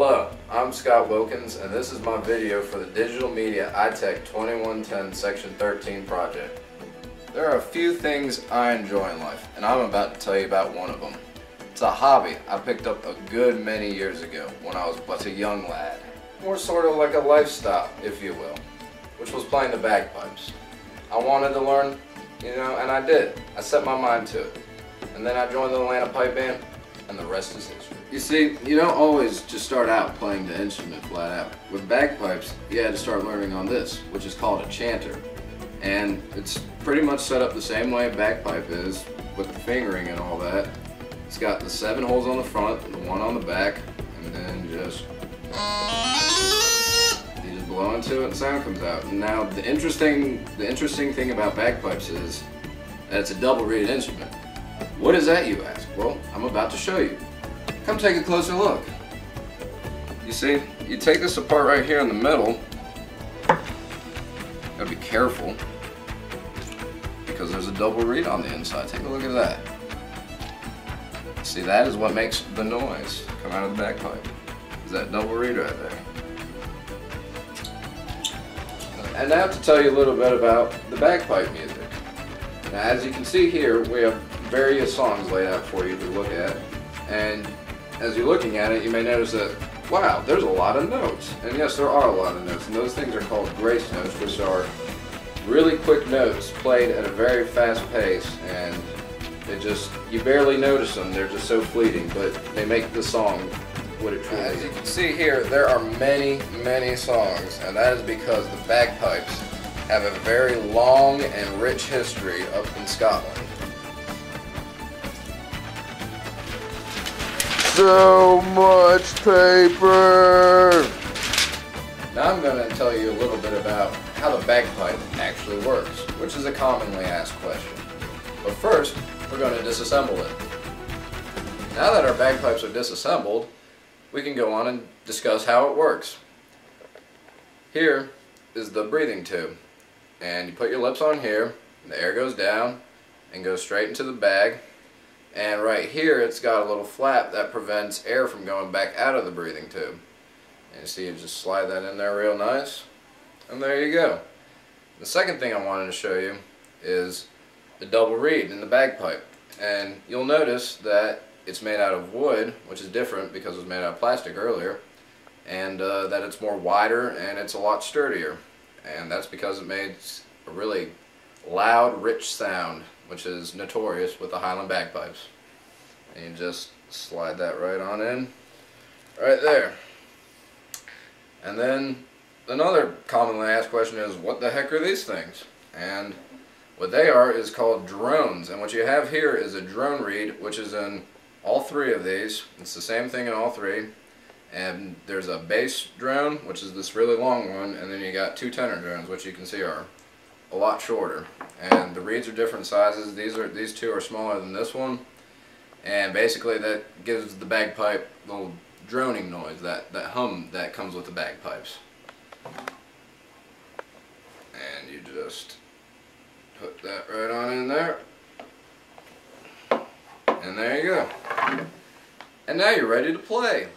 Hello, I'm Scott Wilkins and this is my video for the Digital Media iTech 2110 Section 13 project. There are a few things I enjoy in life and I'm about to tell you about one of them. It's a hobby I picked up a good many years ago when I was but a young lad. More sort of like a lifestyle, if you will, which was playing the bagpipes. I wanted to learn, you know, and I did. I set my mind to it. And then I joined the Atlanta Pipe Band and the rest is history. You see, you don't always just start out playing the instrument flat out. With bagpipes, you had to start learning on this, which is called a chanter. And it's pretty much set up the same way a bagpipe is, with the fingering and all that. It's got the seven holes on the front, the one on the back, and then just you just blow into it and sound comes out. Now the interesting the interesting thing about bagpipes is that it's a double reed instrument. What is that you ask? Well, I'm about to show you. Come take a closer look. You see, you take this apart right here in the middle. Gotta be careful because there's a double reed on the inside. Take a look at that. See, that is what makes the noise come out of the bagpipe. Is that double reed right there. And now to tell you a little bit about the bagpipe music. Now as you can see here, we have various songs laid out for you to look at. And as you're looking at it, you may notice that, wow, there's a lot of notes. And yes, there are a lot of notes. And those things are called grace notes, which are really quick notes played at a very fast pace. And they just, you barely notice them. They're just so fleeting, but they make the song what it truly As you can see here, there are many, many songs. And that is because the bagpipes have a very long and rich history up in Scotland. So much paper. Now I'm going to tell you a little bit about how the bagpipe actually works, which is a commonly asked question. But first, we're going to disassemble it. Now that our bagpipes are disassembled, we can go on and discuss how it works. Here is the breathing tube. And you put your lips on here, the air goes down and goes straight into the bag and right here it's got a little flap that prevents air from going back out of the breathing tube. And you see you just slide that in there real nice. And there you go. The second thing I wanted to show you is the double reed in the bagpipe. And you'll notice that it's made out of wood, which is different because it was made out of plastic earlier. And uh, that it's more wider and it's a lot sturdier. And that's because it makes a really loud, rich sound which is notorious with the Highland bagpipes. And you just slide that right on in, right there. And then another commonly asked question is, what the heck are these things? And what they are is called drones. And what you have here is a drone reed, which is in all three of these. It's the same thing in all three. And there's a bass drone, which is this really long one, and then you got two tenor drones, which you can see are a lot shorter and the reeds are different sizes. These are these two are smaller than this one. And basically that gives the bagpipe little droning noise that that hum that comes with the bagpipes. And you just put that right on in there. And there you go. And now you're ready to play